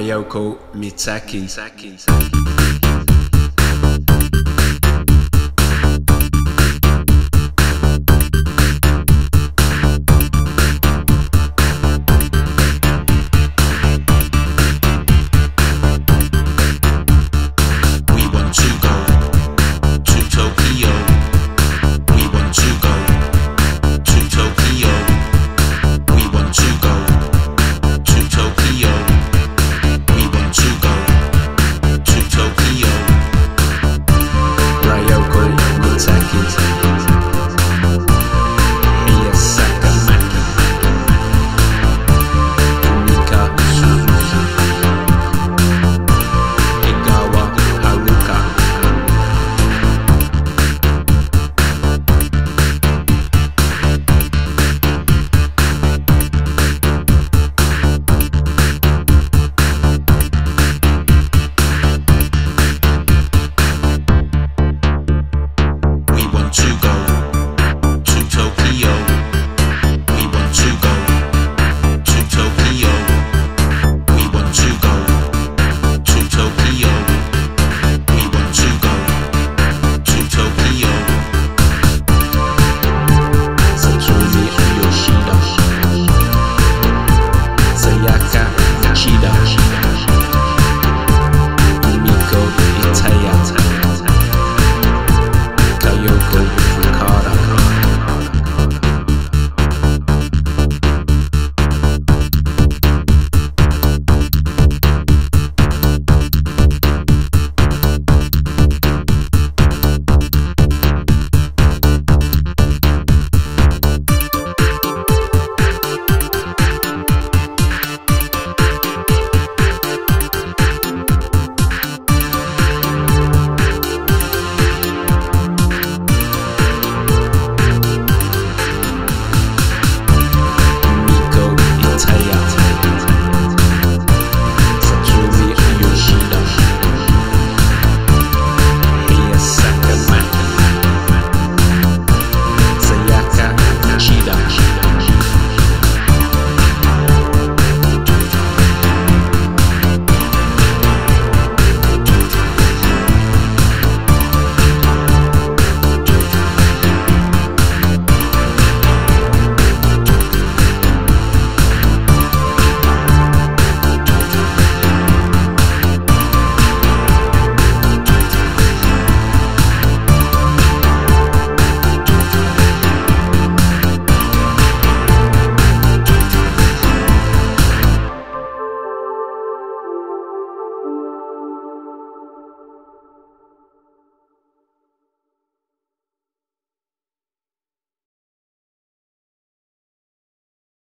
Ryoko Mitsaki.